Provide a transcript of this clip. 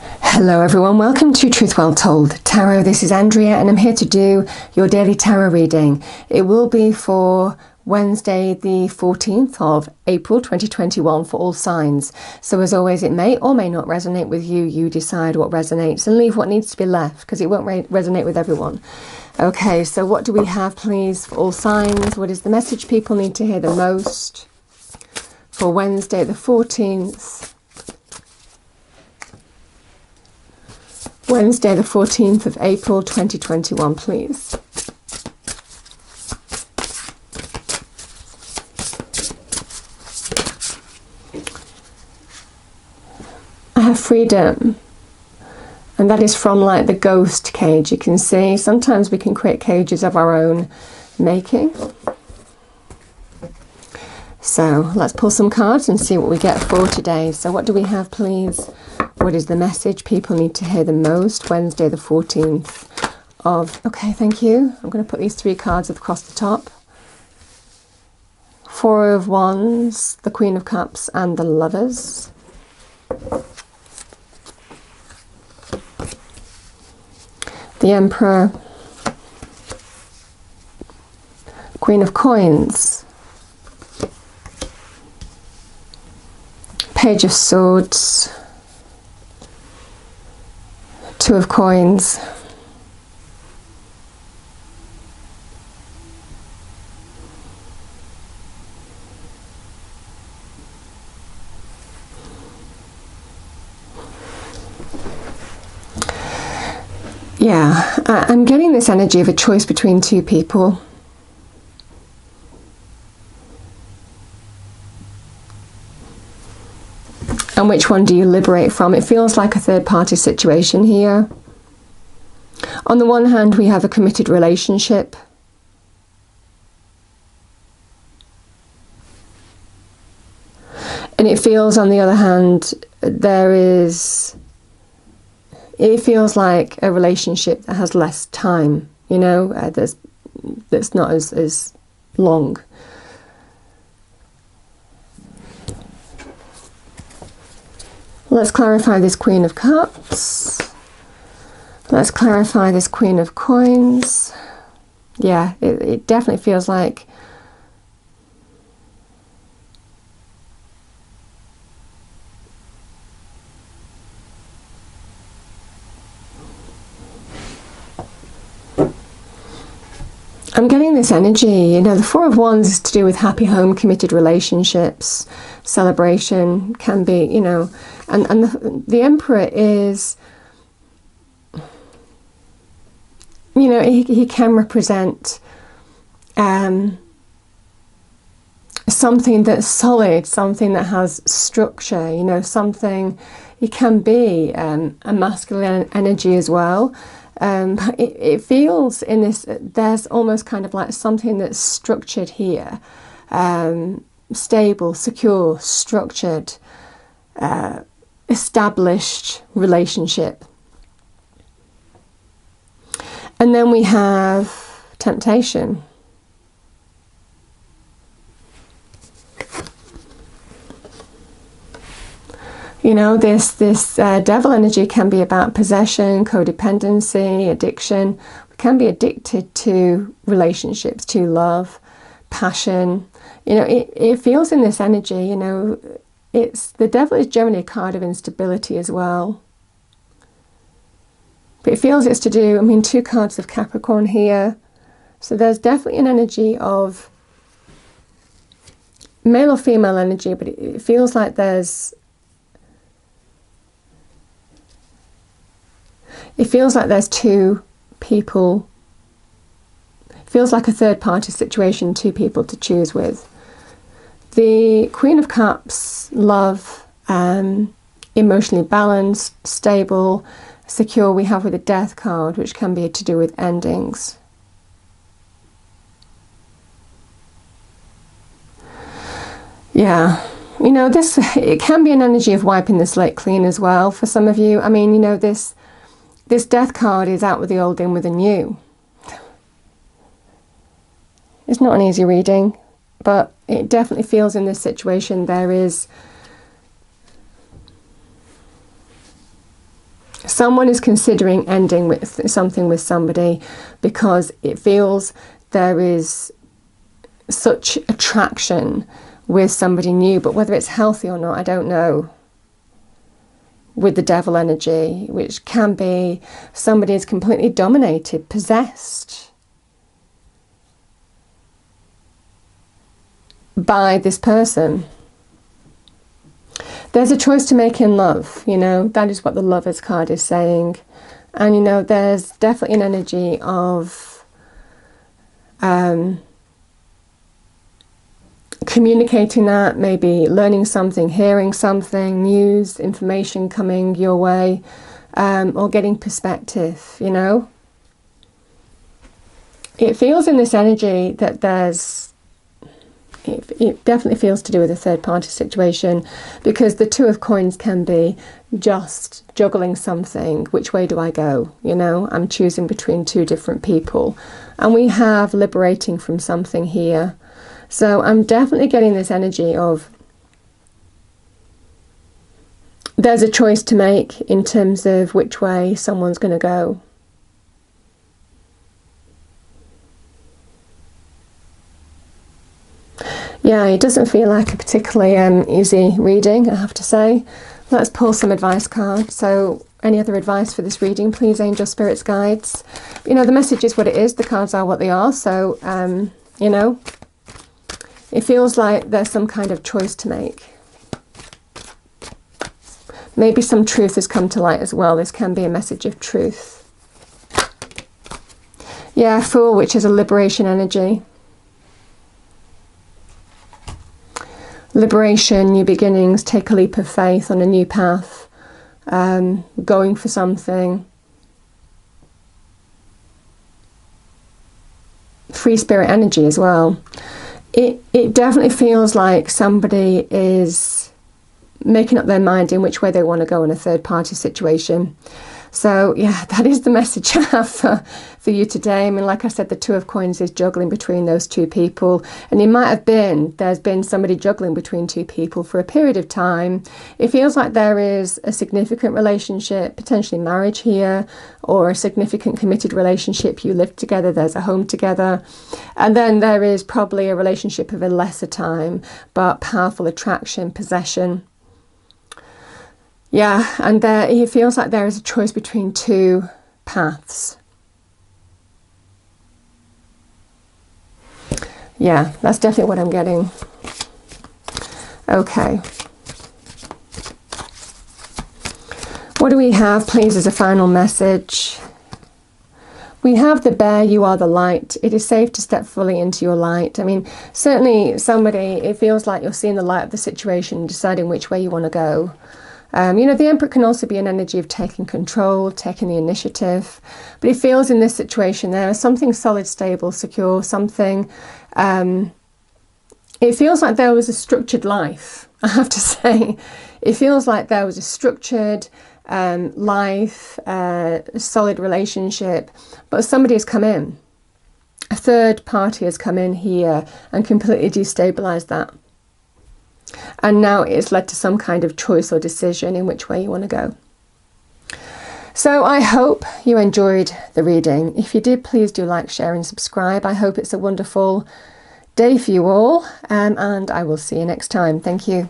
Hello, everyone. Welcome to Truth Well Told Tarot. This is Andrea, and I'm here to do your daily tarot reading. It will be for Wednesday, the 14th of April 2021, for all signs. So, as always, it may or may not resonate with you. You decide what resonates and leave what needs to be left because it won't re- resonate with everyone. Okay, so what do we have, please, for all signs? What is the message people need to hear the most for Wednesday, the 14th? Wednesday, the 14th of April 2021, please. I have freedom, and that is from like the ghost cage. You can see sometimes we can create cages of our own making. So let's pull some cards and see what we get for today. So, what do we have, please? What is the message people need to hear the most? Wednesday, the 14th of. Okay, thank you. I'm going to put these three cards across the top Four of Wands, the Queen of Cups, and the Lovers. The Emperor, Queen of Coins, Page of Swords, Two of Coins. Yeah, I'm getting this energy of a choice between two people. And which one do you liberate from? It feels like a third party situation here. On the one hand, we have a committed relationship. And it feels, on the other hand, there is. It feels like a relationship that has less time, you know, uh, that's, that's not as, as long. Let's clarify this Queen of Cups. Let's clarify this Queen of Coins. Yeah, it, it definitely feels like I'm getting this energy. You know, the Four of Wands is to do with happy home, committed relationships, celebration, can be, you know, and, and the, the Emperor is, you know, he, he can represent um, something that's solid, something that has structure, you know, something, he can be um, a masculine energy as well. Um, it, it, feels in this, there's almost kind of like something that's structured here, um, stable, secure, structured, uh, established relationship. And then we have temptation. You know, this this uh, devil energy can be about possession, codependency, addiction. We can be addicted to relationships, to love, passion. You know, it, it feels in this energy. You know, it's the devil is generally a card of instability as well. But it feels it's to do. I mean, two cards of Capricorn here, so there's definitely an energy of male or female energy, but it feels like there's it feels like there's two people feels like a third party situation two people to choose with. The queen of cups love um, emotionally balanced stable secure we have with a death card which can be to do with endings. Yeah you know this it can be an energy of wiping the slate clean as well for some of you. I mean you know this this death card is out with the old, in with the new. It's not an easy reading, but it definitely feels in this situation there is someone is considering ending with something with somebody because it feels there is such attraction with somebody new, but whether it's healthy or not, I don't know. With the devil energy, which can be somebody is completely dominated, possessed by this person. There's a choice to make in love, you know, that is what the lovers card is saying. And you know, there's definitely an energy of um, communicating that, maybe learning something, hearing something, news, information coming your way, um, or getting perspective, you know. It feels in this energy that there's, it, it definitely feels to do with a third party situation because the Two of Coins can be just juggling something. Which way do I go? You know, I'm choosing between two different people. And we have liberating from something here so I'm definitely getting this energy of there's a choice to make in terms of which way someone's going to go. Yeah, it doesn't feel like a particularly um, easy reading, I have to say. Let's pull some advice cards. So, any other advice for this reading, please, angel spirits, guides? You know, the message is what it is, the cards are what they are. So, um, you know, it feels like there's some kind of choice to make. Maybe some truth has come to light as well. This can be a message of truth. Yeah, Fool, which is a liberation energy. Liberation, new beginnings, take a leap of faith on a new path, um, going for something. Free spirit energy as well it, it definitely feels like somebody is making up their mind in which way they want to go in a third party situation. So, yeah, that is the message I have for, for you today. I mean, like I said, the Two of Coins is juggling between those two people. And it might have been, there's been somebody juggling between two people for a period of time. It feels like there is a significant relationship, potentially marriage here, or a significant committed relationship. You live together, there's a home together. And then there is probably a relationship of a lesser time, but powerful attraction, possession. Yeah, and there he feels like there is a choice between two paths. Yeah, that's definitely what I'm getting. Okay. What do we have, please, as a final message? We have the bear, you are the light. It is safe to step fully into your light. I mean, certainly somebody, it feels like you're seeing the light of the situation, deciding which way you want to go. Um, you know, the Emperor can also be an energy of taking control, taking the initiative. But it feels in this situation there is something solid, stable, secure, something. Um, it feels like there was a structured life, I have to say. It feels like there was a structured um, life, uh, solid relationship, but somebody has come in. A third party has come in here and completely destabilized that. And now it's led to some kind of choice or decision in which way you want to go. So I hope you enjoyed the reading. If you did, please do like, share, and subscribe. I hope it's a wonderful day for you all, um, and I will see you next time. Thank you.